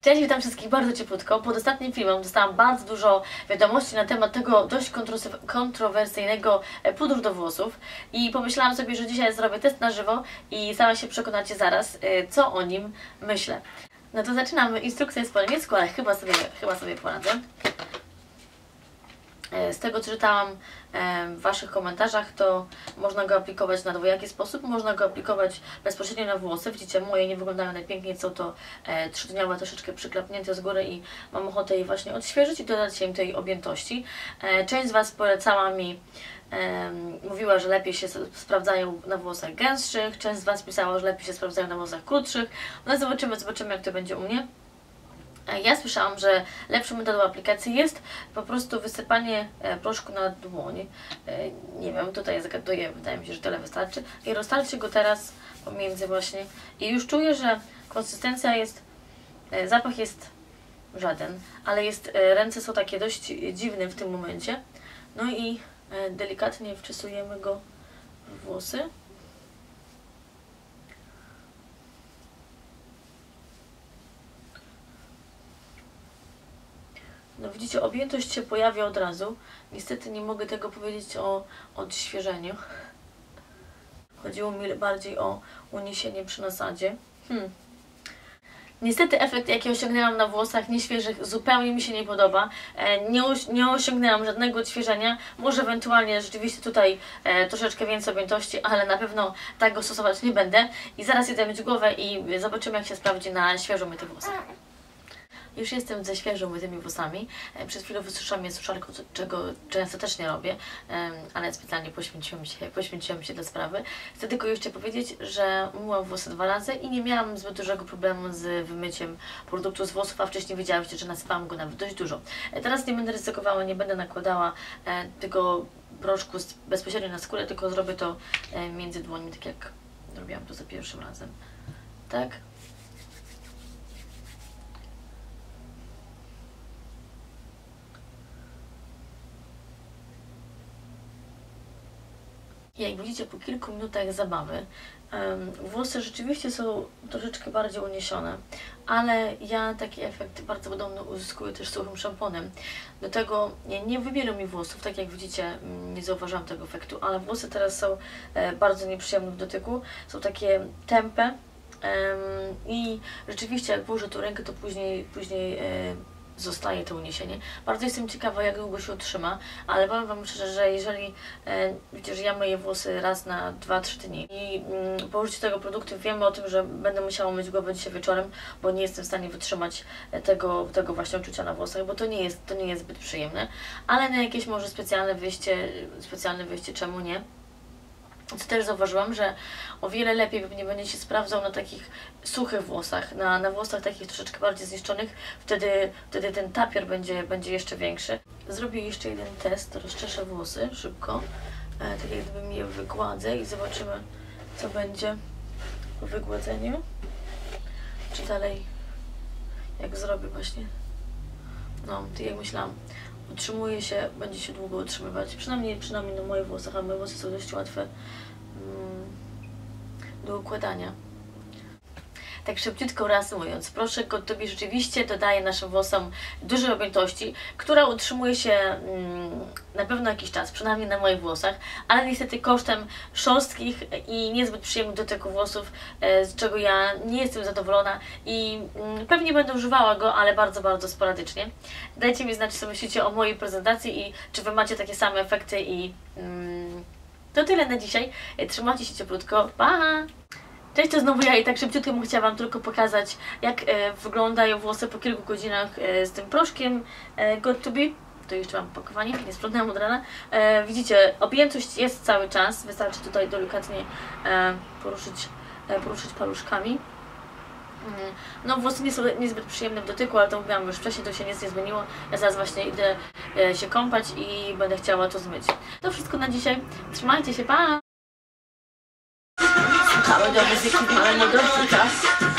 Cześć, witam wszystkich bardzo ciepłutko. Pod ostatnim filmem dostałam bardzo dużo wiadomości na temat tego dość kontrowersyjnego e, pudru do włosów i pomyślałam sobie, że dzisiaj zrobię test na żywo i sama się przekonacie zaraz, e, co o nim myślę. No to zaczynamy. Instrukcja jest po niemiecku, ale chyba sobie, chyba sobie poradzę. Z tego, co czytałam e, w Waszych komentarzach, to można go aplikować na dwojaki sposób. Można go aplikować bezpośrednio na włosy. Widzicie, moje nie wyglądają najpiękniej, są to e, trzydniowe, troszeczkę przyklapnięte z góry i mam ochotę je właśnie odświeżyć i dodać im tej objętości. E, Część z Was polecała mi, mówiła, że lepiej się sprawdzają na włosach gęstszych, część z Was pisała, że lepiej się sprawdzają na włosach krótszych. No zobaczymy, zobaczymy jak to będzie u mnie. E, Ja słyszałam, że lepszą metodą aplikacji jest po prostu wysypanie e, proszku na dłoń. E, Nie wiem, tutaj zagaduję, wydaje mi się, że tyle wystarczy. I roztarcie go teraz pomiędzy właśnie. I już czuję, że konsystencja jest, zapach jest żaden, ale jest, ręce są takie dość dziwne w tym momencie. No i delikatnie wczesujemy go w włosy. No widzicie, objętość się pojawia od razu. Niestety nie mogę tego powiedzieć o odświeżeniu. Chodziło mi bardziej o uniesienie przy nasadzie. Hmm. Niestety efekt, jaki osiągnęłam na włosach nieświeżych, zupełnie mi się nie podoba. E, Nie, nie osiągnęłam żadnego odświeżenia. Może ewentualnie rzeczywiście tutaj e, troszeczkę więcej objętości, ale na pewno tak go stosować nie będę. I zaraz idę myć głowę i zobaczymy, jak się sprawdzi na świeżo mytych włosach. Już jestem ze świeżo mytymi włosami. E, Przed chwilą wysuszyłam je suszarką, czego często też nie robię, ale specjalnie poświęciłam się, poświęciłam się dla sprawy. Chcę tylko jeszcze powiedzieć, że myłam włosy dwa razy i nie miałam zbyt dużego problemu z wymyciem produktu z włosów, a wcześniej wiedziałam, że nasypałam go nawet dość dużo. E, Teraz nie będę ryzykowała, nie będę nakładała e, tego proszku bezpośrednio na skórę, tylko zrobię to między dłońmi, tak jak robiłam to za pierwszym razem. Tak? Jak widzicie, po kilku minutach zabawy włosy rzeczywiście są troszeczkę bardziej uniesione, ale ja taki efekt bardzo podobny uzyskuję też suchym szamponem. Do tego nie, nie mi włosów, tak jak widzicie, mm, nie zauważyłam tego efektu, ale włosy teraz są e, bardzo nieprzyjemne w dotyku, są takie tępe i rzeczywiście jak włożę tu rękę, to później, później e, zostaje to uniesienie. Bardzo jestem ciekawa, jak długo się utrzyma, ale powiem Wam szczerze, że jeżeli e, wiecie, że ja myję włosy raz na 2-3 dni i mm, po użyciu tego produktu wiemy o tym, że będę musiała myć głowę dzisiaj wieczorem, bo nie jestem w stanie wytrzymać e, tego, tego właśnie uczucia na włosach, bo to nie jest, to nie jest zbyt przyjemne, ale na jakieś może specjalne wyjście, specjalne wyjście, czemu nie? Co też zauważyłam, że o wiele lepiej nie będzie się sprawdzał na takich suchych włosach, na, na włosach takich troszeczkę bardziej zniszczonych, wtedy, wtedy ten tapier będzie, będzie jeszcze większy. Zrobię jeszcze jeden test, rozczeszę włosy szybko, e, tak jak gdybym je wygładzę i zobaczymy co będzie po wygładzeniu. Czy dalej, jak zrobię właśnie, no tak jak myślałam, utrzymuje się, będzie się długo utrzymywać, przynajmniej, przynajmniej na moich włosach, a moje włosy są dość łatwe mm, do układania. Tak szybciutko reasumując, proszek od Tobie rzeczywiście dodaje naszym włosom dużej objętości, która utrzymuje się mm, na pewno jakiś czas, przynajmniej na moich włosach, ale niestety kosztem szorstkich i niezbyt przyjemnych dotyku włosów, e, z czego ja nie jestem zadowolona i mm, pewnie będę używała go, ale bardzo, bardzo sporadycznie. Dajcie mi znać, co myślicie o mojej prezentacji i czy Wy macie takie same efekty i mm, to tyle na dzisiaj. Trzymajcie się cieplutko. Pa! Cześć, to znowu ja i tak szybciutko bym chciała Wam tylko pokazać, jak e, wyglądają włosy po kilku godzinach e, z tym proszkiem e, Got to Be. To jeszcze mam pakowanie, nie sprzątnęłam od rana. E, widzicie, objętość jest cały czas, wystarczy tutaj delikatnie e, poruszyć, e, poruszyć paluszkami. Mm, No, włosy nie są niezbyt przyjemne w dotyku, ale to mówiłam już wcześniej, to się nic nie zmieniło. Ja zaraz właśnie idę e, się kąpać i będę chciała to zmyć. To wszystko na dzisiaj. Trzymajcie się, pa! Kalau jauh musik, mana sih,